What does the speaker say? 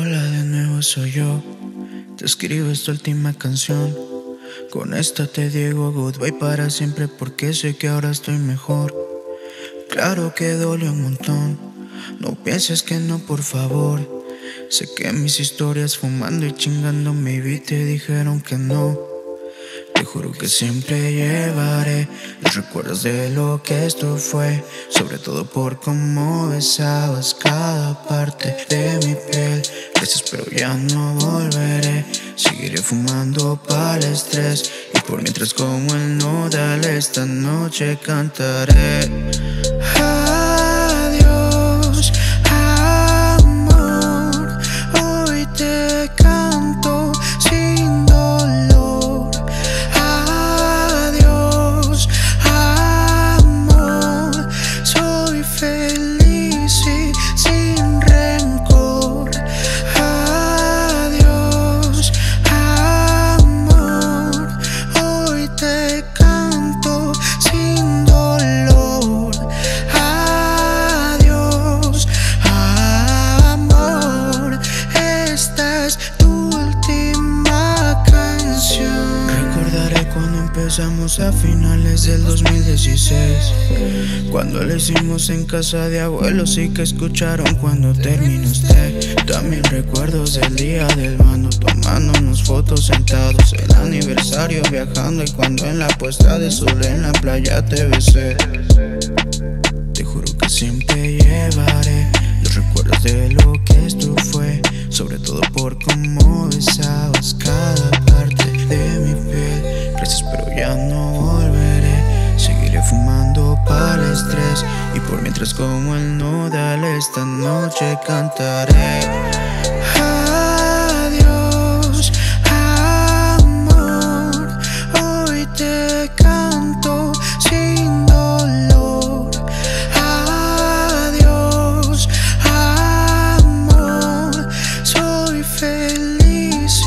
Hola, de nuevo soy yo. Te escribo esta última canción. Con esta te digo goodbye para siempre porque sé que ahora estoy mejor. Claro que duele un montón. No pienses que no, por favor. Sé que mis historias fumando y chingando me vi te dijeron que no. Te juro que siempre llevaré los recuerdos de lo que esto fue, sobre todo por cómo besabas cada parte de mi piel. Gracias, pero ya no volveré. Seguiré fumando para el estrés y por mientras como el nodal esta noche cantaré. Empezamos a finales del 2016 Cuando lo hicimos en casa de abuelos y que escucharon cuando terminaste También recuerdos del día del mano Tomándonos fotos sentados El aniversario viajando y cuando en la puesta de sol en la playa te besé. Te juro que siempre llevaré los recuerdos de lo que pero ya no volveré. Seguiré fumando para el estrés y por mientras como el nudal esta noche cantaré. Adiós, amor, hoy te canto sin dolor. Adiós, amor, soy feliz.